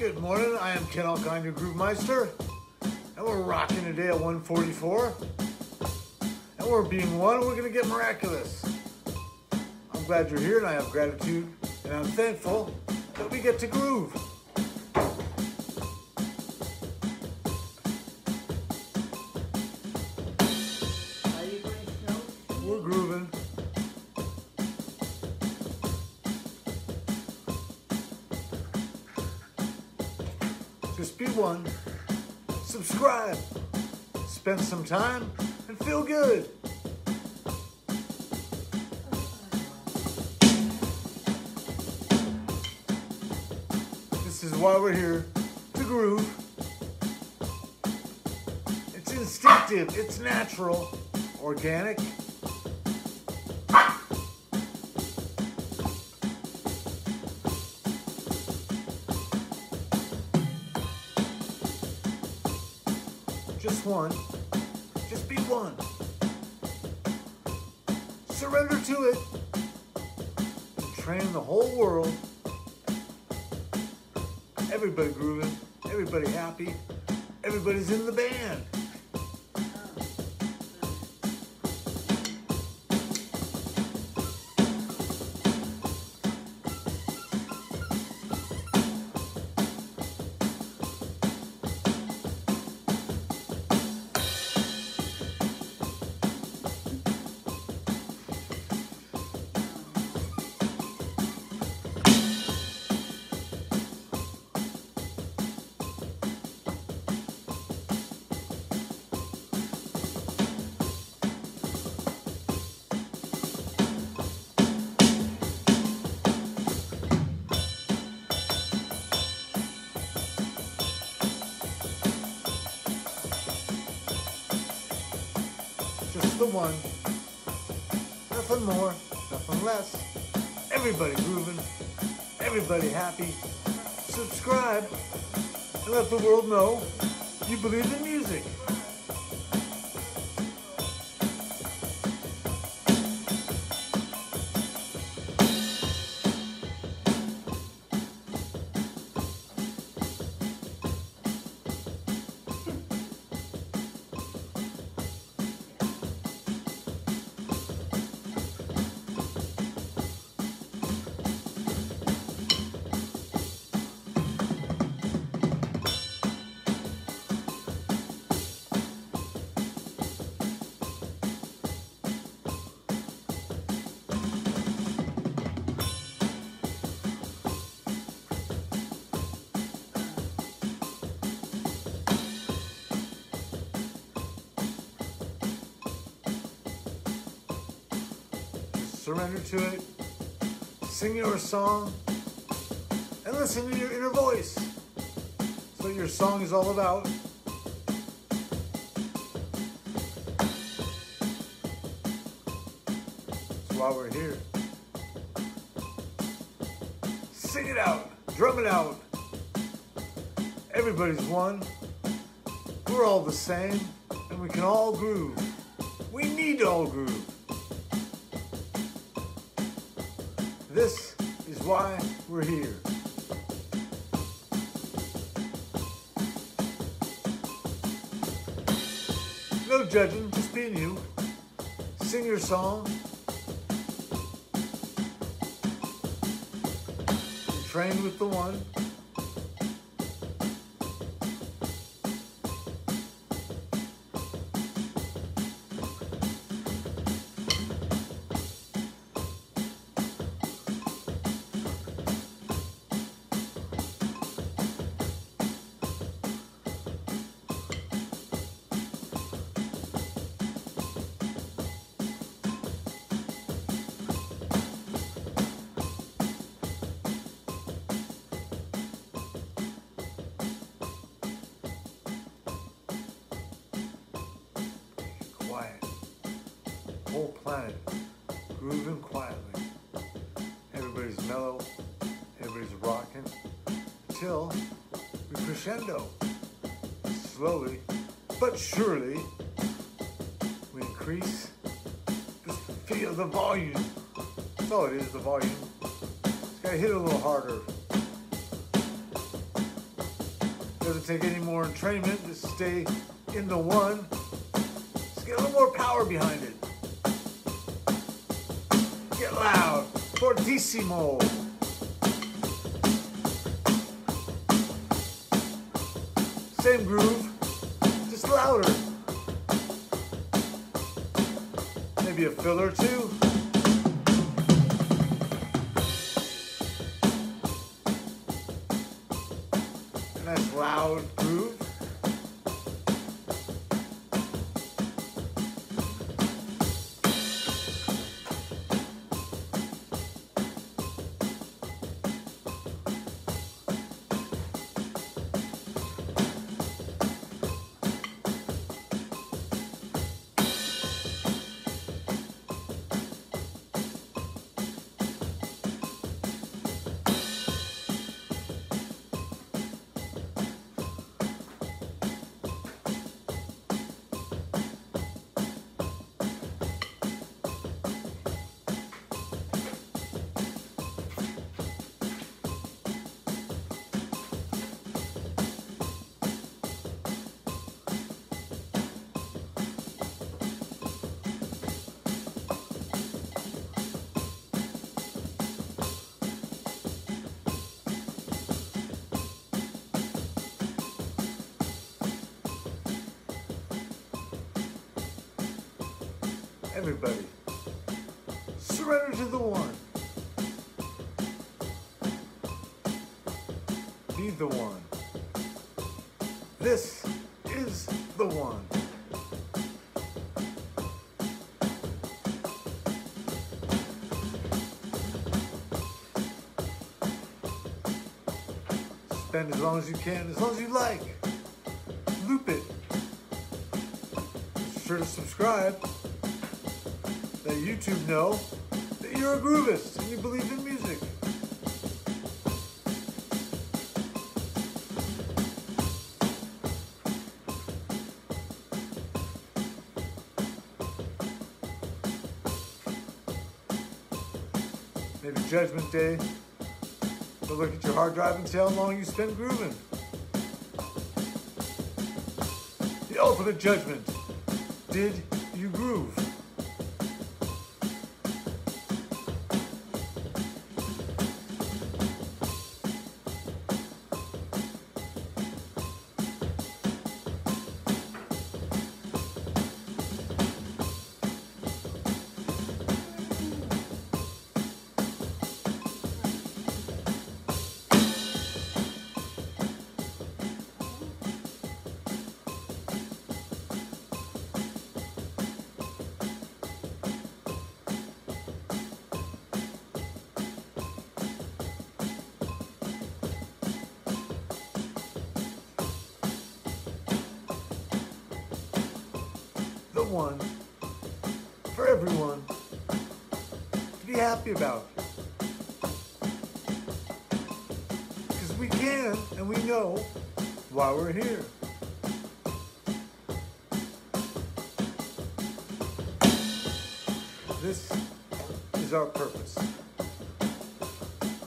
Good morning. I am Ken Alkine, your Groove Meister, and we're rocking today at 144. And we're being one. We're gonna get miraculous. I'm glad you're here, and I have gratitude, and I'm thankful that we get to groove. Just be one. Subscribe. Spend some time and feel good. This is why we're here to groove. It's instinctive, it's natural, organic. Just one. Just be one. Surrender to it. Entrain the whole world. Everybody grooving. Everybody happy. Everybody's in the band. One. Nothing more, nothing less. Everybody grooving. Everybody happy. Subscribe and let the world know you believe in music. Surrender to it. Sing your song. And listen to your inner voice. That's what your song is all about. That's why we're here. Sing it out. Drum it out. Everybody's one. We're all the same. And we can all groove. We need to all groove. This is why we're here. No judging, just being you. Sing your song. Train with the one. Whole planet grooving quietly. Everybody's mellow. Everybody's rocking. Till we crescendo. Slowly, but surely, we increase. Just feel the volume. That's all it is, the volume. Just gotta hit it a little harder. Doesn't take any more entrainment. Just stay in the one. Just get a little more power behind it. Loud. Fortissimo. Same groove, just louder. Maybe a fill or two. A nice loud groove. Everybody, surrender to the one. Be the one. This is the one. Spend as long as you can, as long as you like. Loop it. Be sure to subscribe let YouTube know that you're a groovist and you believe in music. Maybe Judgment Day. To look at your hard drive and see how long you spent grooving. The ultimate judgment. Did you groove? One for everyone to be happy about. Because we can and we know why we're here. This is our purpose.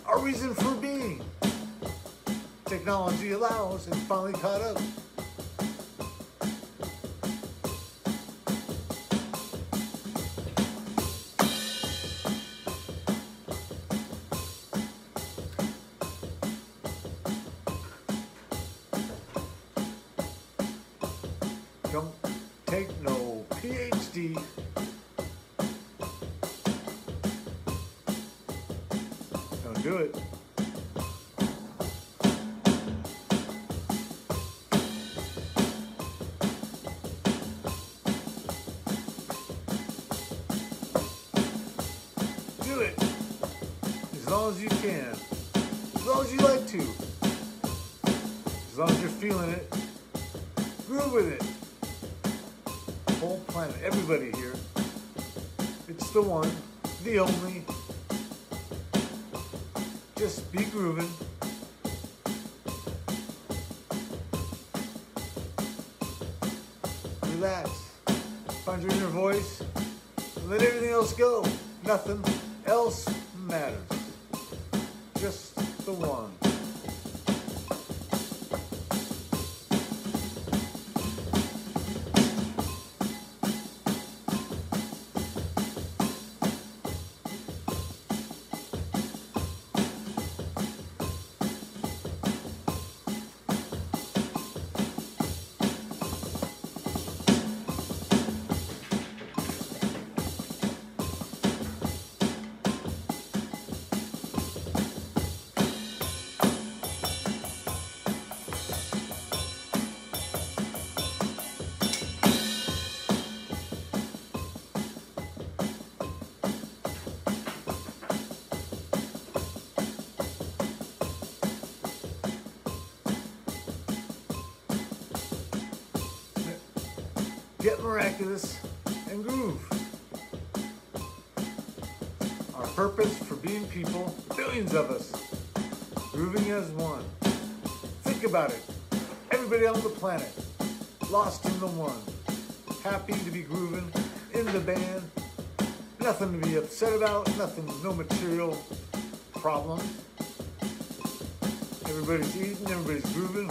Our reason for being. Technology allows and finally caught up. It. Do it as long as you can, as long as you like to, as long as you're feeling it. Groove with it whole planet, everybody here. It's the one, the only. Just be grooving. Relax. Find your inner voice. Let everything else go. Nothing else matters. Just the one. Get miraculous, and groove. Our purpose for being people, billions of us, grooving as one. Think about it. Everybody on the planet, lost in the one, happy to be grooving in the band. Nothing to be upset about, nothing, no material problem. Everybody's eating, everybody's grooving.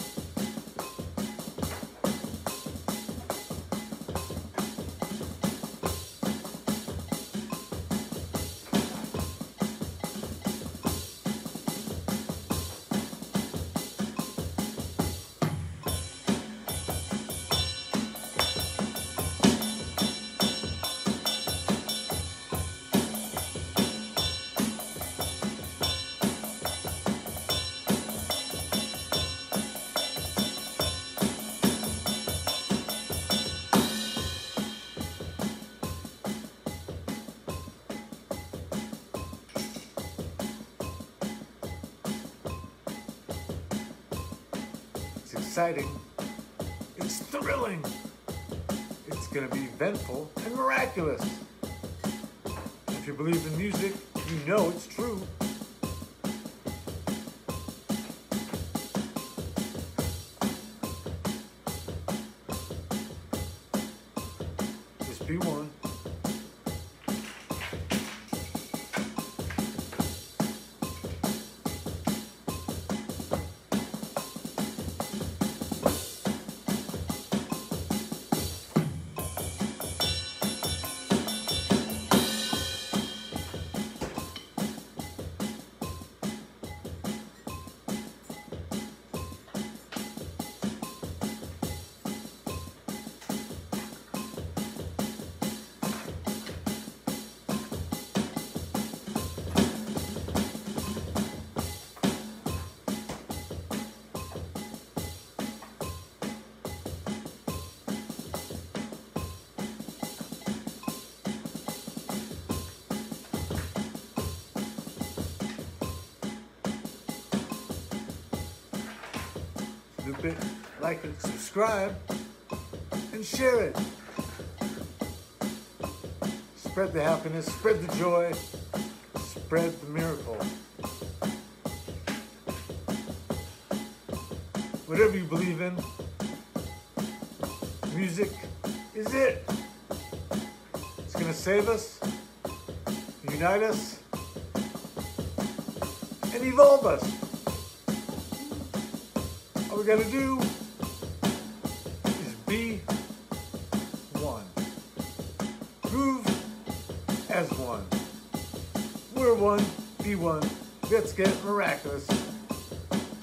Exciting. It's thrilling. It's going to be eventful and miraculous. If you believe in music, you know it's true. It, like it, subscribe, and share it. Spread the happiness, spread the joy, spread the miracle. Whatever you believe in, music is it. It's gonna save us, unite us, and evolve us. All we gotta do is B1. Groove as one. We're one, B1. Let's get miraculous.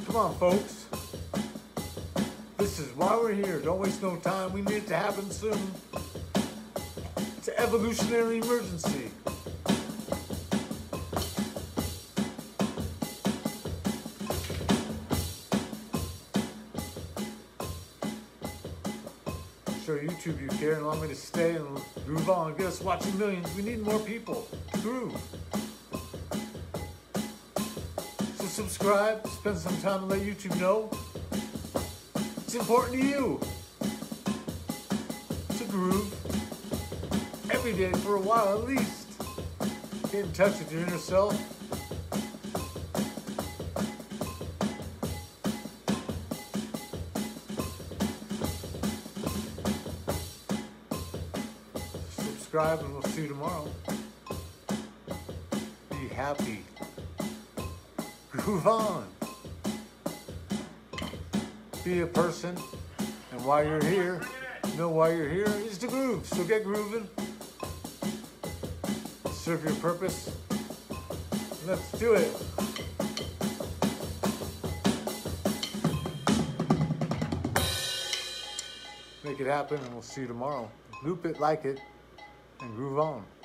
Come on, folks. This is why we're here. Don't waste no time. We need it to happen soon. It's an evolutionary emergency. YouTube you care and allow me to stay and groove on. Get us watching millions. We need more people groove. So subscribe, spend some time and let YouTube know. It's important to you to groove every day for a while at least. Get in touch with your inner self. And we'll see you tomorrow. Be happy. Groove on. Be a person. And while you're here, know why you're here is to groove. So get grooving. Serve your purpose. Let's do it. Make it happen and we'll see you tomorrow. Loop it, like it, and groove on.